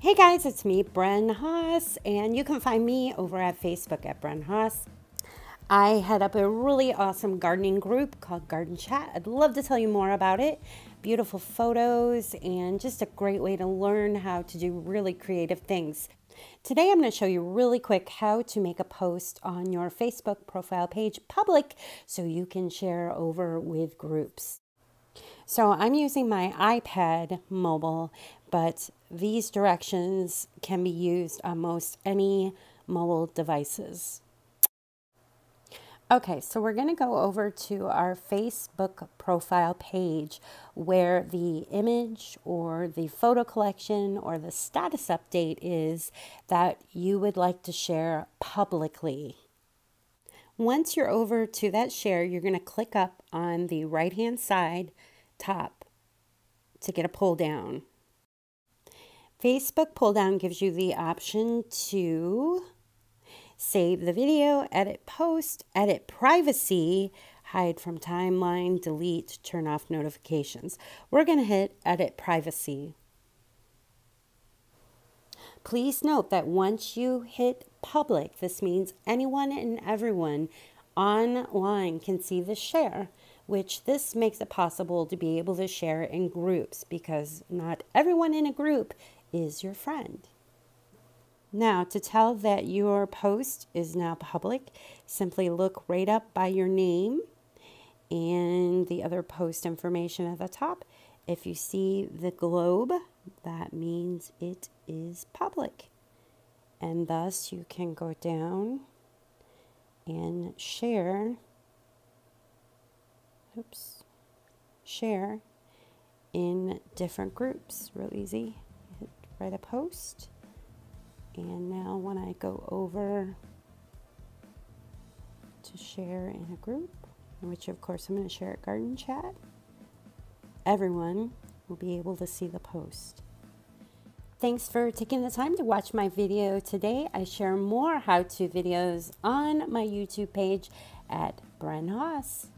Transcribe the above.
Hey guys, it's me, Bren Haas, and you can find me over at Facebook at Bren Haas. I head up a really awesome gardening group called Garden Chat. I'd love to tell you more about it. Beautiful photos and just a great way to learn how to do really creative things. Today I'm going to show you really quick how to make a post on your Facebook profile page public so you can share over with groups. So I'm using my iPad mobile, but these directions can be used on most any mobile devices. Okay, so we're going to go over to our Facebook profile page where the image or the photo collection or the status update is that you would like to share publicly. Once you're over to that share, you're going to click up on the right hand side top to get a pull down. Facebook pull down gives you the option to save the video, edit post, edit privacy, hide from timeline, delete, turn off notifications. We're going to hit edit privacy. Please note that once you hit public, this means anyone and everyone online can see the share which this makes it possible to be able to share in groups because not everyone in a group is your friend. Now, to tell that your post is now public, simply look right up by your name and the other post information at the top. If you see the globe, that means it is public. And thus you can go down and share oops, share in different groups. Real easy. Hit write a post. And now when I go over to share in a group, which of course I'm going to share at Garden Chat, everyone will be able to see the post. Thanks for taking the time to watch my video today. I share more how-to videos on my YouTube page at Bren Haas.